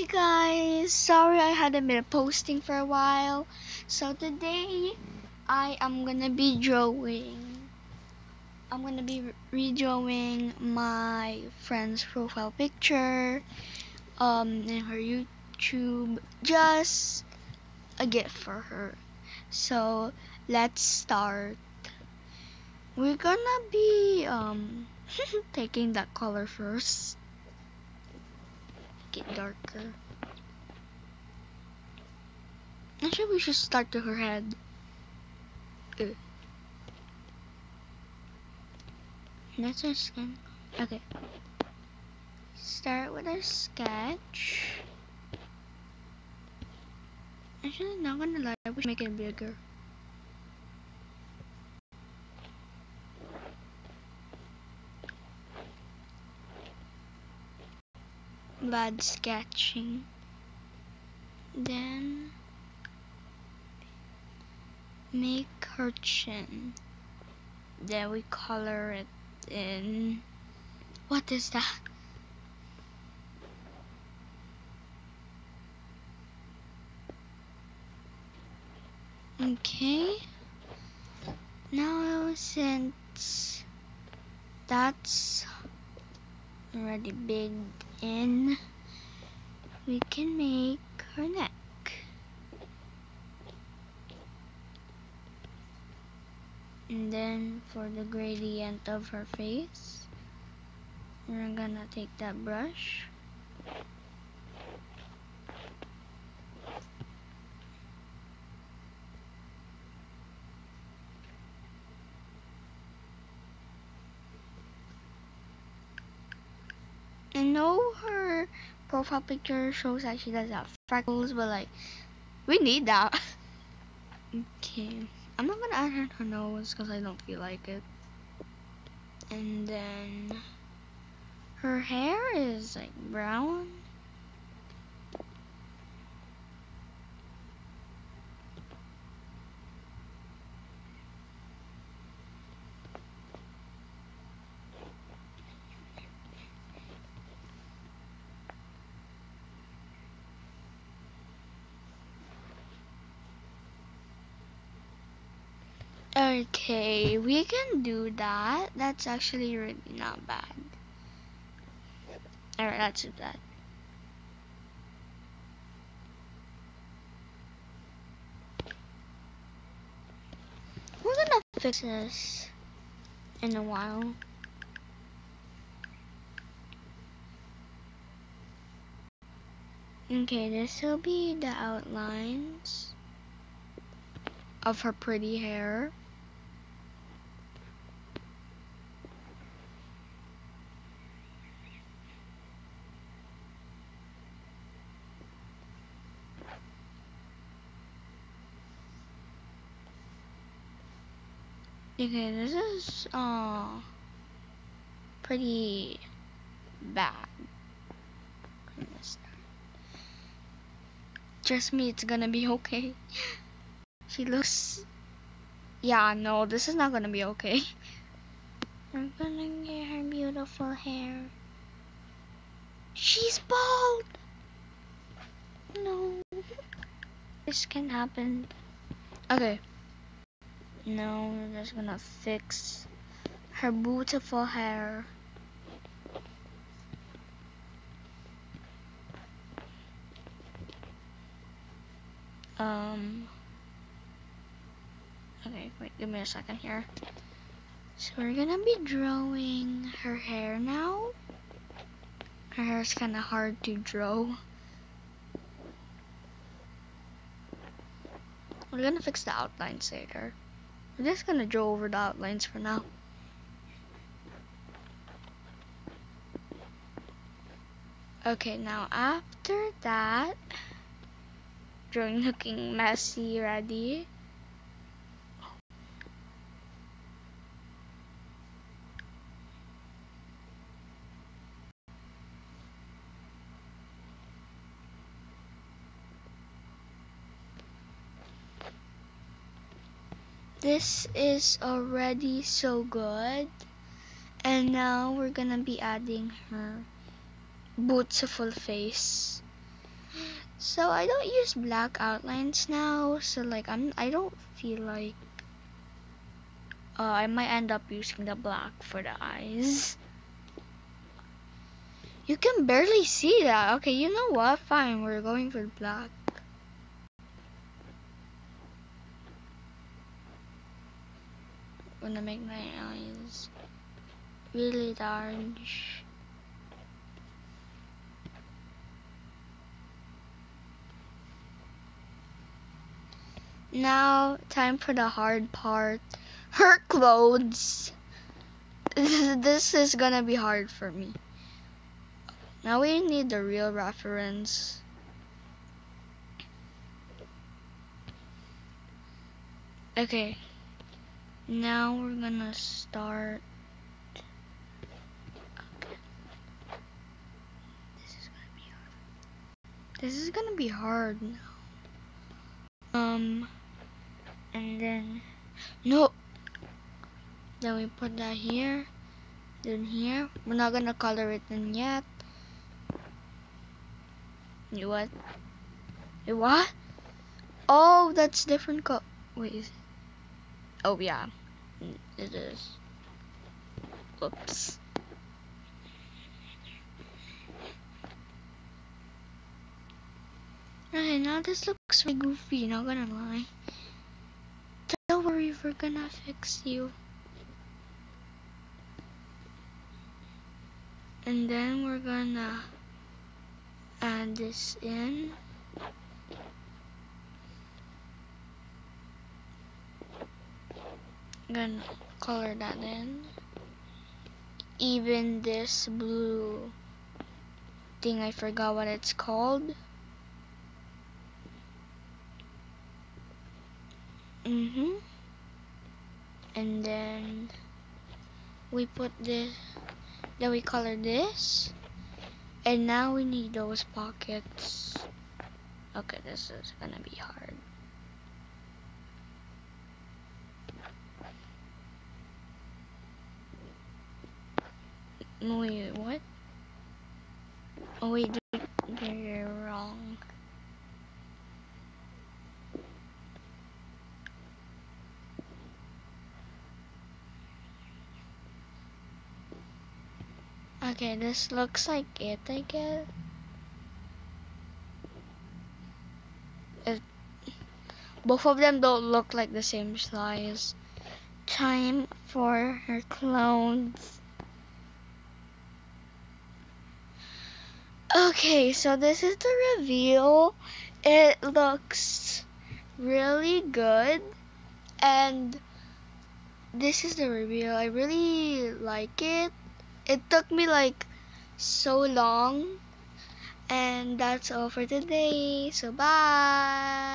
Hey guys, sorry I hadn't been posting for a while. So today I am gonna be drawing. I'm gonna be redrawing my friend's profile picture, um, in her YouTube, just a gift for her. So let's start. We're gonna be um taking that color first. Get darker. Actually, we should start to her head. Ugh. That's our skin. Okay. Start with our sketch. Actually, not gonna lie, I wish make it bigger. Bad sketching. Then make her chin. Then we color it in. What is that? Okay. Now since that's already big in, we can make her neck. And then for the gradient of her face, we're gonna take that brush. I know her profile picture shows that she does have freckles, but like, we need that. okay. I'm not gonna add her nose because I don't feel like it. And then her hair is like brown. Okay, we can do that. That's actually really not bad. Alright, let's do that. We're gonna fix this in a while. Okay, this will be the outlines of her pretty hair. Okay, this is uh pretty bad. Trust me, it's gonna be okay. She looks. Yeah, no, this is not gonna be okay. I'm gonna get her beautiful hair. She's bald! No. This can happen. Okay. Now we're just gonna fix her beautiful hair. Um. Okay, wait, give me a second here. So we're gonna be drawing her hair now. Her hair is kind of hard to draw. We're gonna fix the outlines later. We're just gonna draw over the outlines for now. Okay, now after that, drawing looking messy ready. This is already so good. And now we're gonna be adding her beautiful face. So I don't use black outlines now. So like I'm I don't feel like uh, I might end up using the black for the eyes. You can barely see that. Okay, you know what? Fine, we're going for black. Gonna make my eyes really large. Now, time for the hard part. Her clothes. this is gonna be hard for me. Now we need the real reference. Okay. Now we're gonna start. This is gonna be hard. This is gonna be hard now. Um, and then no. Then we put that here. Then here. We're not gonna color it in yet. You what? You what? Oh, that's different color. Wait? Oh yeah, it is. Oops. Okay, now this looks really goofy, not gonna lie. Don't worry, we're gonna fix you. And then we're gonna add this in. Gonna color that in. Even this blue thing, I forgot what it's called. Mm-hmm. And then we put this, then we color this. And now we need those pockets. Okay, this is gonna be hard. Wait, what? Oh wait, they're wrong. Okay, this looks like it, I guess. It, both of them don't look like the same size. Time for her clothes. Okay, so this is the reveal. It looks really good. And this is the reveal. I really like it. It took me like so long. And that's all for today. So bye.